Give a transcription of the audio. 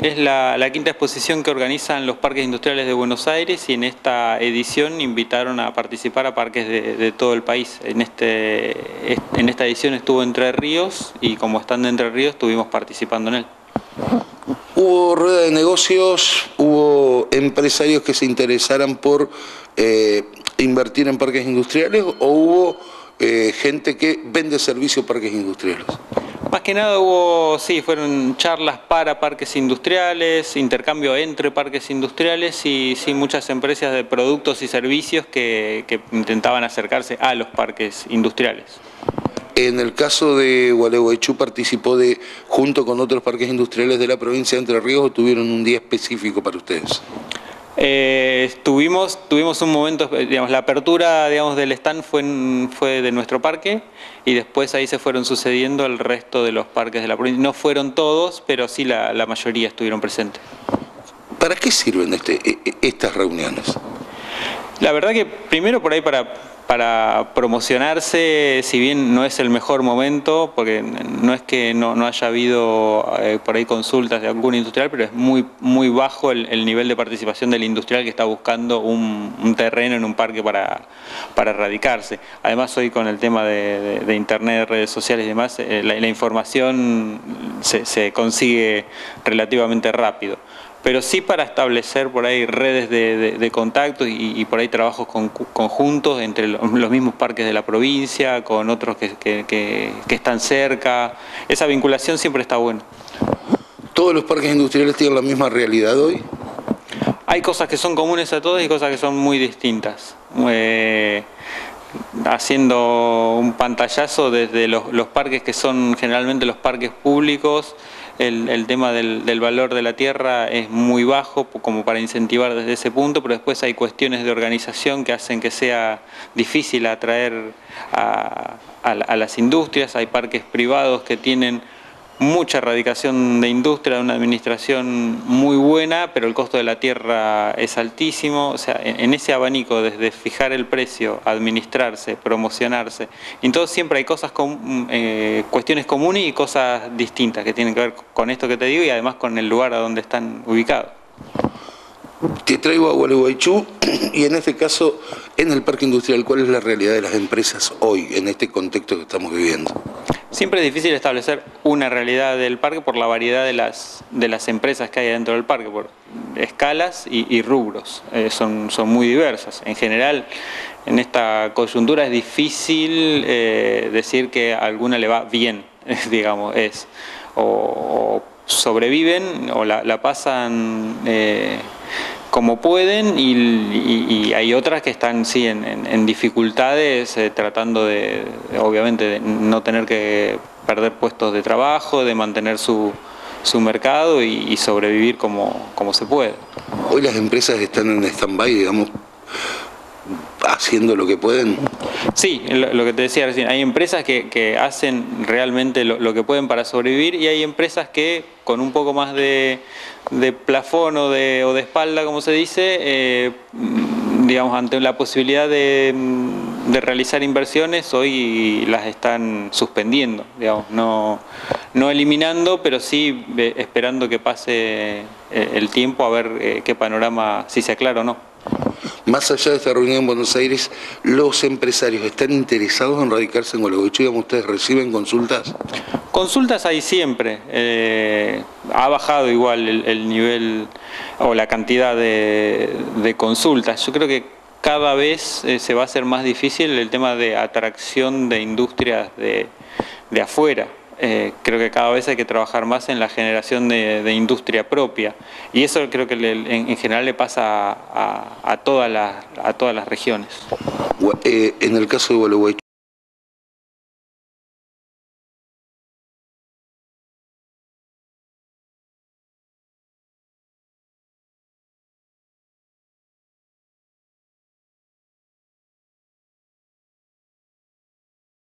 Es la, quinta exposición que organizan los parques industriales de Buenos Aires y en esta edición invitaron a participar a parques de, todo el país. En, este, en esta edición estuvo Entre Ríos y como están de Entre Ríos estuvimos participando en él. Hubo rueda de negocios, hubo empresarios que se interesaran por eh, invertir en parques industriales o hubo eh, gente que vende servicios parques industriales. Más que nada hubo, sí, fueron charlas para parques industriales, intercambio entre parques industriales y sí, muchas empresas de productos y servicios que, intentaban acercarse a los parques industriales. En el caso de Gualeguaychú participó de, junto con otros parques industriales de la provincia de Entre Ríos tuvieron un día específico para ustedes? Eh, tuvimos, tuvimos un momento, digamos, la apertura digamos, del stand fue, fue de nuestro parque y después ahí se fueron sucediendo el resto de los parques de la provincia. No fueron todos, pero sí la, la mayoría estuvieron presentes. ¿Para qué sirven este, e, e, estas reuniones? La verdad que primero por ahí para para promocionarse, si bien no es el mejor momento, porque no es que no, haya habido eh, por ahí consultas de algún industrial, pero es muy, muy bajo el, nivel de participación del industrial que está buscando un, terreno en un parque para, para radicarse. Además hoy con el tema de, internet, redes sociales y demás, eh, la, información se, se consigue relativamente rápido pero sí para establecer por ahí redes de, contacto y, por ahí trabajos conjuntos entre los, mismos parques de la provincia, con otros que, están cerca. Esa vinculación siempre está buena. ¿Todos los parques industriales tienen la misma realidad hoy? Hay cosas que son comunes a todos y cosas que son muy distintas. Eh, haciendo un pantallazo desde los parques que son generalmente los parques públicos, el, tema del, valor de la tierra es muy bajo como para incentivar desde ese punto, pero después hay cuestiones de organización que hacen que sea difícil atraer a las industrias, hay parques privados que tienen mucha erradicación de industria, una administración muy buena, pero el costo de la tierra es altísimo. O sea, en, ese abanico, desde fijar el precio, administrarse, promocionarse, entonces siempre hay cosas, eh, cuestiones comunes y cosas distintas que tienen que ver con esto que te digo y además con el lugar a donde están ubicados. Te traigo a Gualeguaychú y en este caso, en el parque industrial, ¿cuál es la realidad de las empresas hoy, en este contexto que estamos viviendo? Siempre es difícil establecer una realidad del parque por la variedad de las, de las empresas que hay dentro del parque, por escalas y, rubros, eh, son, son muy diversas. En general, en esta coyuntura es difícil eh, decir que a alguna le va bien, digamos, es o, sobreviven o la, pasan... Eh, como pueden y, hay otras que están sí en, dificultades eh, tratando de, obviamente, de no tener que perder puestos de trabajo, de mantener su, su mercado y, sobrevivir como, como se puede. Hoy las empresas están en stand-by, digamos, haciendo lo que pueden. Sí, lo, que te decía recién, hay empresas que, hacen realmente lo, que pueden para sobrevivir y hay empresas que con un poco más de, plafón o de, o de, espalda, como se dice, eh, digamos, ante la posibilidad de, realizar inversiones, hoy las están suspendiendo, digamos, no, no eliminando, pero sí esperando que pase eh, el tiempo a ver eh, qué panorama, si se aclara o no. Más allá de esta reunión en Buenos Aires, ¿los empresarios están interesados en radicarse en Gualeguaychú? ¿Ustedes reciben consultas? Consultas hay siempre. Eh, ha bajado igual el, nivel o la cantidad de, consultas. Yo creo que cada vez eh, se va a hacer más difícil el tema de atracción de industrias de afuera. Eh, creo que cada vez hay que trabajar más en la generación de, industria propia y eso creo que en, general le pasa a, todas las, a todas las regiones. Eh, en el caso de Gualeguaychú,